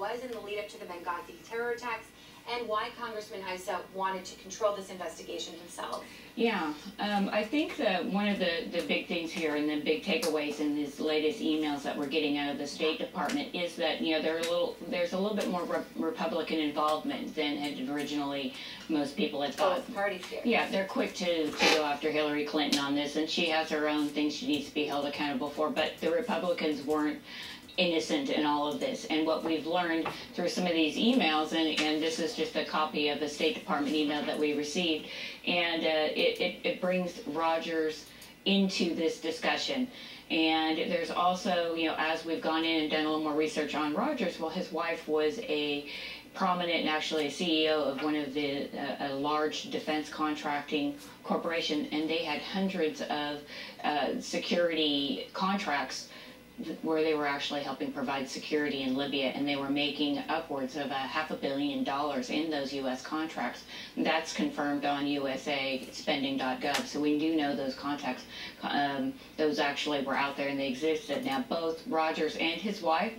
was in the lead up to the Benghazi terror attacks and why Congressman Issa wanted to control this investigation himself. Yeah, um, I think that one of the, the big things here and the big takeaways in these latest emails that we're getting out of the State Department is that you know there are a little there's a little bit more re Republican involvement than had originally most people had thought. Both parties here. Yeah, they're quick to, to go after Hillary Clinton on this, and she has her own things she needs to be held accountable for. But the Republicans weren't innocent in all of this. And what we've learned through some of these emails, and, and this is just a copy of the State Department email that we received, and uh, it, it, it brings Rogers into this discussion. And there's also, you know, as we've gone in and done a little more research on Rogers, well, his wife was a prominent and actually a CEO of one of the uh, a large defense contracting corporation, and they had hundreds of uh, security contracts where they were actually helping provide security in Libya, and they were making upwards of a half a billion dollars in those U.S. contracts. That's confirmed on USA Spending.gov, so we do know those contacts. Um, those actually were out there and they existed. Now, both Rogers and his wife.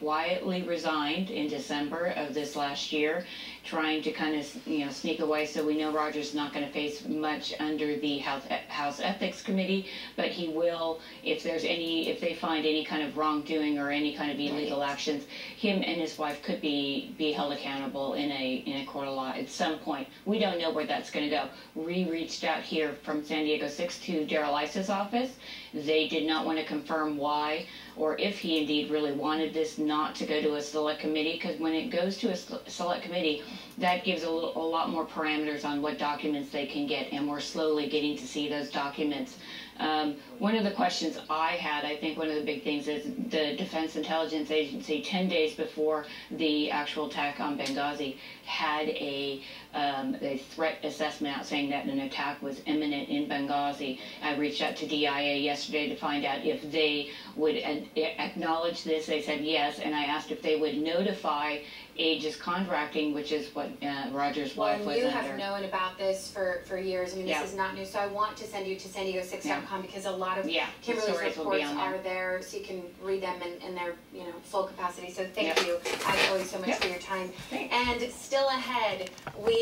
Quietly resigned in December of this last year, trying to kind of you know sneak away. So we know Rogers is not going to face much under the House, House Ethics Committee, but he will if there's any if they find any kind of wrongdoing or any kind of illegal right. actions. Him and his wife could be be held accountable in a in a court of law at some point. We don't know where that's going to go. We reached out here from San Diego Six to Darrell Issa's office. They did not want to confirm why or if he indeed really wanted this not to go to a select committee, because when it goes to a select committee, that gives a, little, a lot more parameters on what documents they can get, and we're slowly getting to see those documents. Um, one of the questions I had, I think one of the big things is the Defense Intelligence Agency, 10 days before the actual attack on Benghazi, had a, um, a threat assessment out saying that an attack was imminent in Benghazi. I reached out to DIA yesterday to find out if they would acknowledge this. They said yes, and I asked if they would notify Aegis Contracting, which is what uh, Roger's well, wife was you under. have known about this for, for years. I mean, this is not new. So I want to send you to san diego6.com yeah. because a lot of yeah. Kimberly's reports there. are there, so you can read them in, in their you know full capacity. So thank yep. you, as always, so much yep. for your time. Thanks. And still ahead, we